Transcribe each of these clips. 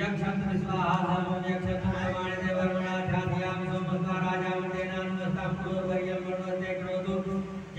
यक्षंत विश्वाहा सर्वं यक्षंत मैवाणि देवर्मणाध्याध्यामि सोमस्वा राजा वन्देनानुमस्तां पुरोर्वर्यं वर्णवते क्रोधु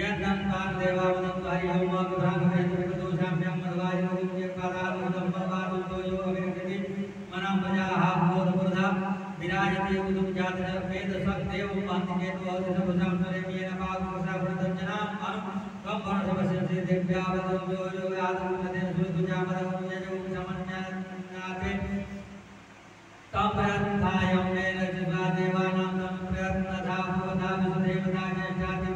यद्दन्तान् देवावदन्तु हरि ओम् अग्रभागवेदोषाभ्यां मध्वायुगं यकालादुदं पवादुतो यो अविरगति मनं प्रजाः बोधबुधा विराजते उदुं जातः वेद सदेव महन्तिकेतु औदिसभुजां स्वरेम्येन पावकुसा वृद्धञ्जनाम् अनु कं वर्षवस्य देव्यावदं यो यो यादुमतेन सुदुजामदं तं प्रयत्नायं मेन जिवा देवानां तं प्रयत्नथा भवता विसुदेवता ज्येष्ठाति